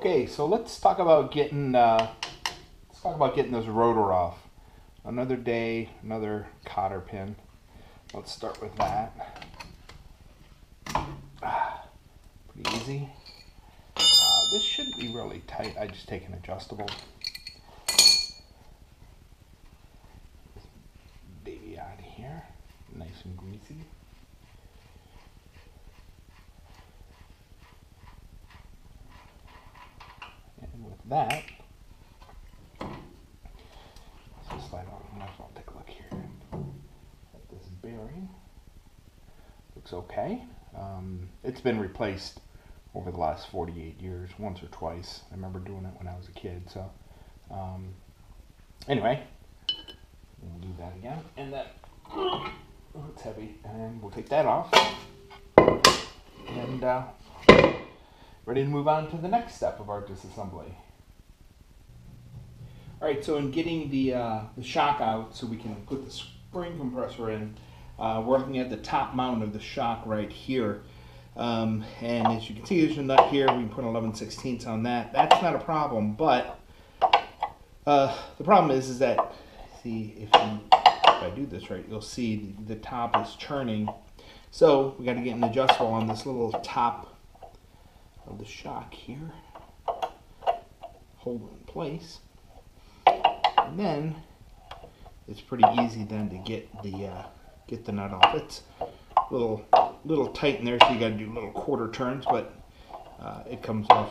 Okay, so let's talk about getting uh, let's talk about getting this rotor off. Another day, another cotter pin. Let's start with that. Pretty easy. Uh, this shouldn't be really tight. I just take an adjustable. Baby out of here, nice and greasy. And with that, let's slide on. Might as well take a look here at this bearing. Looks okay. Um, it's been replaced over the last 48 years, once or twice. I remember doing it when I was a kid. So, um, anyway, we'll do that again. And that, oh, it's heavy. And we'll take that off. And uh, ready to move on to the next step of our disassembly. All right, so in getting the, uh, the shock out so we can put the spring compressor in, uh, we're looking at the top mount of the shock right here. Um, and as you can see, there's a nut here. We can put 11 16ths on that. That's not a problem, but uh, the problem is, is that, see, if, you, if I do this right, you'll see the, the top is churning. So we got to get an adjustable on this little top of the shock here. Hold it in place. And then it's pretty easy then to get the uh, get the nut off. It's a little little tight in there, so you got to do little quarter turns, but uh, it comes off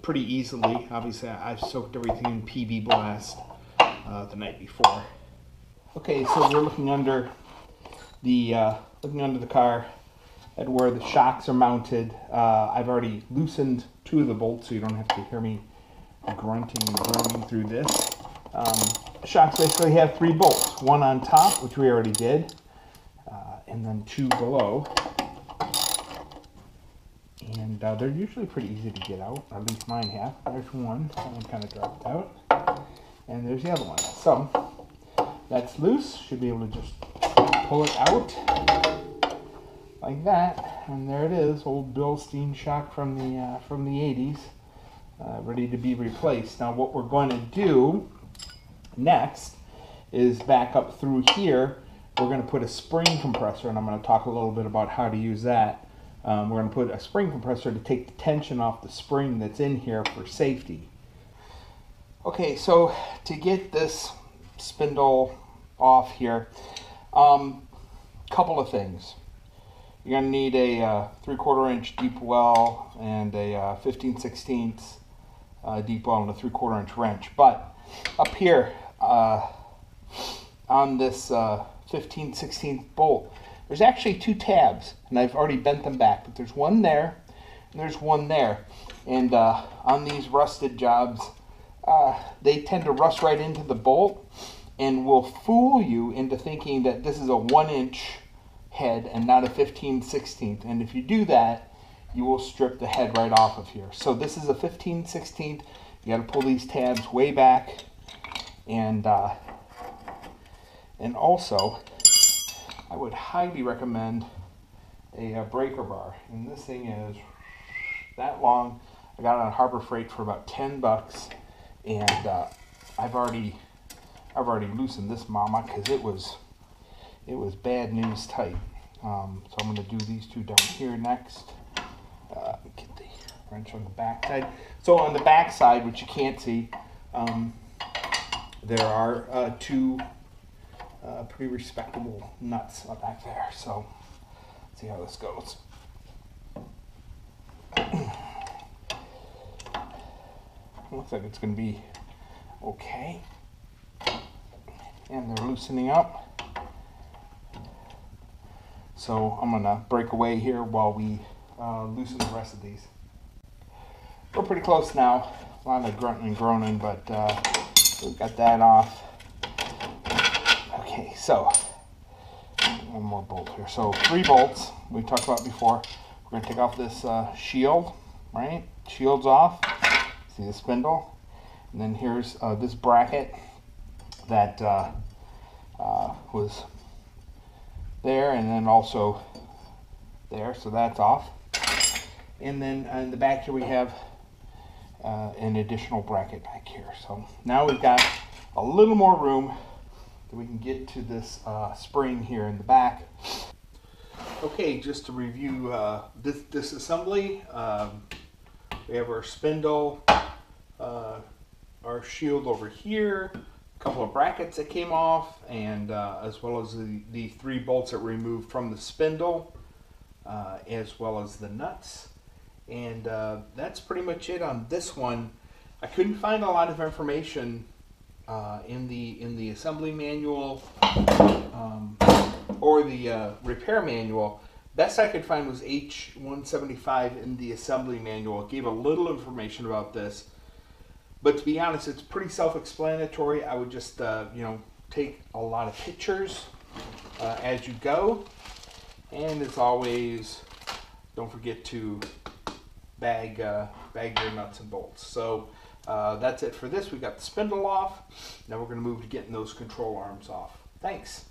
pretty easily. Obviously, I've soaked everything in PB Blast uh, the night before. Okay, so we're looking under the uh, looking under the car at where the shocks are mounted. Uh, I've already loosened two of the bolts, so you don't have to hear me grunting and groaning through this. Um, shocks basically have three bolts, one on top, which we already did, uh, and then two below. And uh, they're usually pretty easy to get out, at least mine have. There's one, that one kind of dropped out. And there's the other one. So, that's loose, should be able to just pull it out like that. And there it is, old Bilstein shock from the, uh, from the 80s, uh, ready to be replaced. Now what we're going to do next is back up through here. We're going to put a spring compressor, and I'm going to talk a little bit about how to use that. Um, we're going to put a spring compressor to take the tension off the spring that's in here for safety. Okay, so to get this spindle off here, um, couple of things. You're going to need a uh, 3 quarter inch deep well and a uh, 15 16 uh, deep well and a 3 quarter inch wrench. But up here uh, on this uh, 15 16 bolt, there's actually two tabs, and I've already bent them back, but there's one there, and there's one there. And uh, on these rusted jobs, uh, they tend to rust right into the bolt and will fool you into thinking that this is a one inch head and not a 15 16th. And if you do that, you will strip the head right off of here. So this is a 15 16th. You got to pull these tabs way back, and uh, and also I would highly recommend a, a, breaker bar. And this thing is that long. I got it on Harbor Freight for about 10 bucks, and uh, I've already I've already loosened this mama because it was it was bad news tight. Um, so I'm going to do these two down here next. Uh, get the wrench on the back side. So on the back side, which you can't see, um, there are uh, two uh, pretty respectable nuts back there. So let's see how this goes. Looks like it's going to be okay. And they're loosening up. So I'm going to break away here while we uh, loosen the rest of these. We're pretty close now. A lot of grunting and groaning, but uh, we've got that off. Okay, so one more bolt here. So three bolts we talked about before. We're to take off this uh, shield, right? Shield's off. See the spindle? And then here's uh, this bracket that uh, uh, was there and then also there. So that's off. And then in the back here we have uh, an additional bracket back here. So now we've got a little more room that we can get to this uh, spring here in the back. Okay, just to review uh, this, assembly, um, we have our spindle, uh, our shield over here, a couple of brackets that came off, and uh, as well as the, the three bolts that were removed from the spindle, uh, as well as the nuts. And uh, that's pretty much it on this one. I couldn't find a lot of information uh, in the in the assembly manual um, or the uh, repair manual. Best I could find was H175 in the assembly manual. It gave a little information about this, but to be honest, it's pretty self-explanatory. I would just uh, you know take a lot of pictures uh, as you go, and as always, don't forget to bag uh, bag your nuts and bolts. So uh, that's it for this. We got the spindle off. Now we're going to move to getting those control arms off. Thanks.